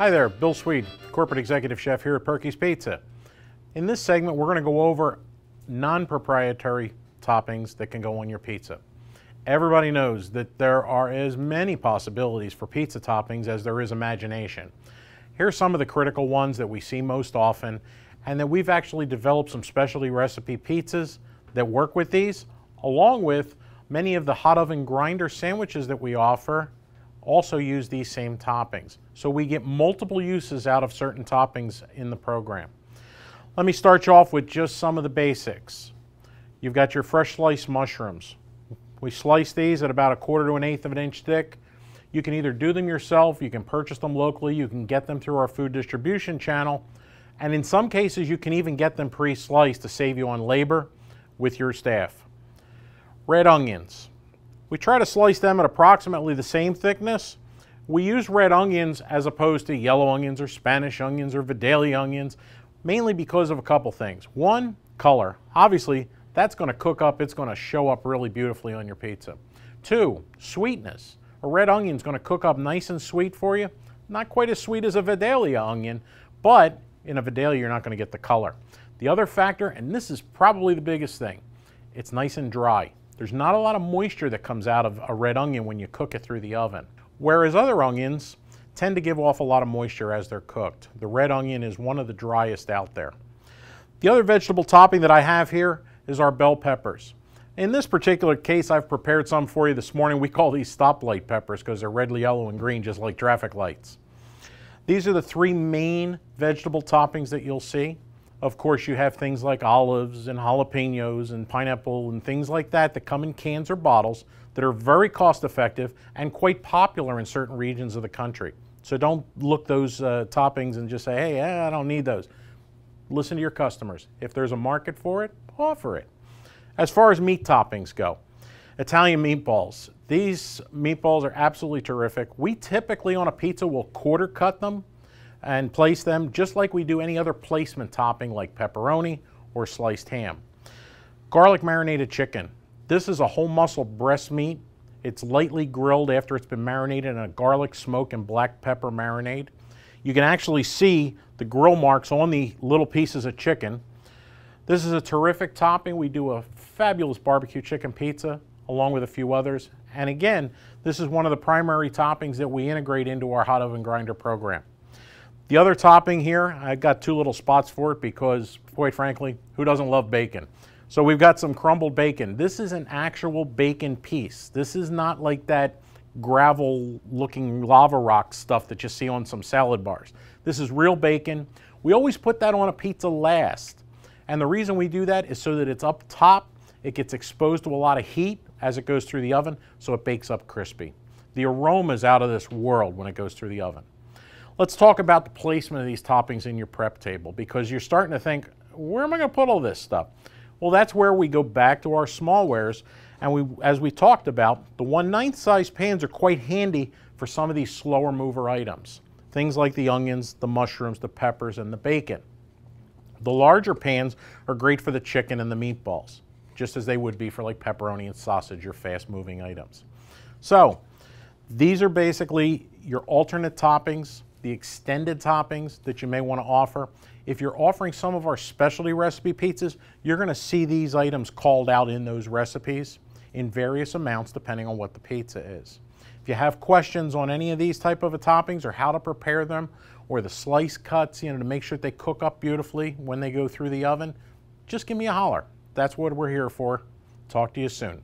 Hi there, Bill Swede, Corporate Executive Chef here at Perky's Pizza. In this segment, we're going to go over non-proprietary toppings that can go on your pizza. Everybody knows that there are as many possibilities for pizza toppings as there is imagination. Here are some of the critical ones that we see most often and that we've actually developed some specialty recipe pizzas that work with these, along with many of the hot oven grinder sandwiches that we offer also use these same toppings. So we get multiple uses out of certain toppings in the program. Let me start you off with just some of the basics. You've got your fresh sliced mushrooms. We slice these at about a quarter to an eighth of an inch thick. You can either do them yourself, you can purchase them locally, you can get them through our food distribution channel, and in some cases you can even get them pre-sliced to save you on labor with your staff. Red onions. We try to slice them at approximately the same thickness. We use red onions as opposed to yellow onions or Spanish onions or Vidalia onions, mainly because of a couple things. One, color. Obviously, that's going to cook up, it's going to show up really beautifully on your pizza. Two, sweetness. A red onion is going to cook up nice and sweet for you. Not quite as sweet as a Vidalia onion, but in a Vidalia you're not going to get the color. The other factor, and this is probably the biggest thing, it's nice and dry. There's not a lot of moisture that comes out of a red onion when you cook it through the oven. Whereas other onions tend to give off a lot of moisture as they're cooked. The red onion is one of the driest out there. The other vegetable topping that I have here is our bell peppers. In this particular case, I've prepared some for you this morning. We call these stoplight peppers because they're red, yellow, and green, just like traffic lights. These are the three main vegetable toppings that you'll see. Of course, you have things like olives and jalapenos and pineapple and things like that that come in cans or bottles that are very cost effective and quite popular in certain regions of the country. So don't look those uh, toppings and just say, hey, I don't need those. Listen to your customers. If there's a market for it, offer it. As far as meat toppings go, Italian meatballs. These meatballs are absolutely terrific. We typically on a pizza will quarter cut them and place them just like we do any other placement topping like pepperoni or sliced ham. Garlic marinated chicken. This is a whole muscle breast meat. It's lightly grilled after it's been marinated in a garlic, smoke, and black pepper marinade. You can actually see the grill marks on the little pieces of chicken. This is a terrific topping. We do a fabulous barbecue chicken pizza along with a few others. And again, this is one of the primary toppings that we integrate into our hot oven grinder program. The other topping here, I've got two little spots for it because, quite frankly, who doesn't love bacon? So we've got some crumbled bacon. This is an actual bacon piece. This is not like that gravel looking lava rock stuff that you see on some salad bars. This is real bacon. We always put that on a pizza last. And the reason we do that is so that it's up top, it gets exposed to a lot of heat as it goes through the oven, so it bakes up crispy. The aroma is out of this world when it goes through the oven. Let's talk about the placement of these toppings in your prep table because you're starting to think, where am I going to put all this stuff? Well, that's where we go back to our smallwares. And we, as we talked about, the 1 9th size pans are quite handy for some of these slower mover items. Things like the onions, the mushrooms, the peppers, and the bacon. The larger pans are great for the chicken and the meatballs, just as they would be for like pepperoni and sausage, your fast moving items. So these are basically your alternate toppings the extended toppings that you may want to offer. If you're offering some of our specialty recipe pizzas, you're going to see these items called out in those recipes in various amounts depending on what the pizza is. If you have questions on any of these type of toppings or how to prepare them or the slice cuts, you know, to make sure they cook up beautifully when they go through the oven, just give me a holler. That's what we're here for. Talk to you soon.